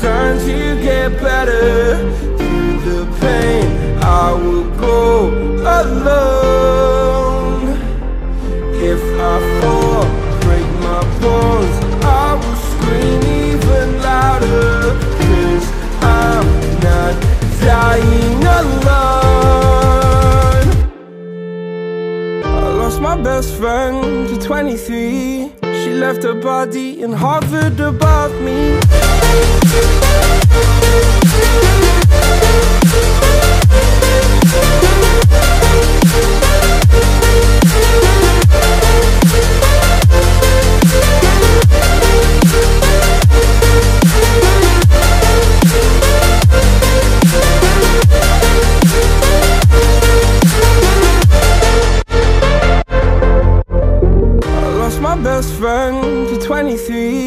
time to get better. Through the pain, I will go alone. If I fall, break my bones, I will scream even louder. Cause I'm not dying alone. I lost my best friend to 23. She left her body and hovered above me. I lost my best friend to 23.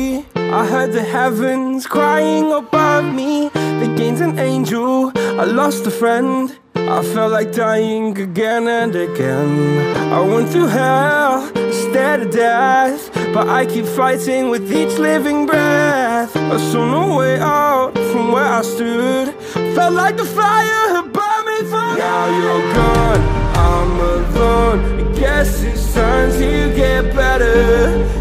The heavens crying above me. The gained an angel, I lost a friend. I felt like dying again and again. I went through hell, instead of death. But I keep fighting with each living breath. I saw no way out from where I stood. Felt like the fire had burned me through. Now you're gone, I'm alone. I guess it's time to get better.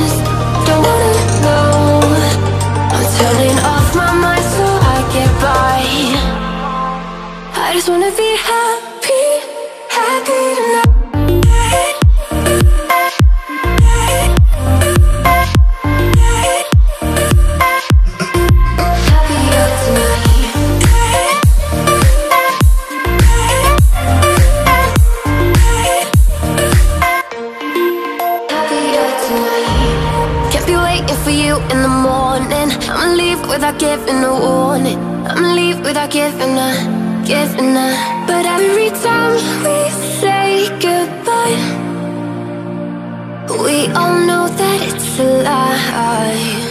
for you in the morning. I'ma leave without giving a warning. I'ma leave without giving a, giving a. But every time we say goodbye, we all know that it's a lie.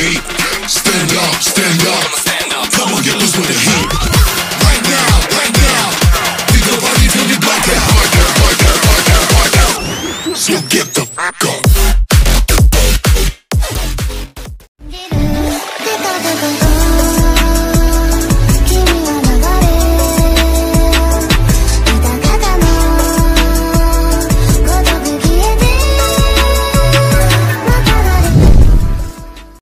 beat.